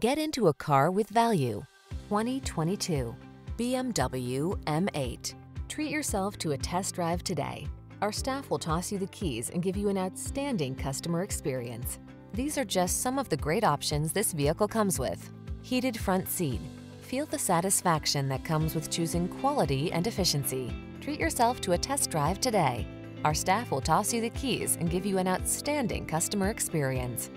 Get into a car with value. 2022 BMW M8. Treat yourself to a test drive today. Our staff will toss you the keys and give you an outstanding customer experience. These are just some of the great options this vehicle comes with. Heated front seat. Feel the satisfaction that comes with choosing quality and efficiency. Treat yourself to a test drive today. Our staff will toss you the keys and give you an outstanding customer experience.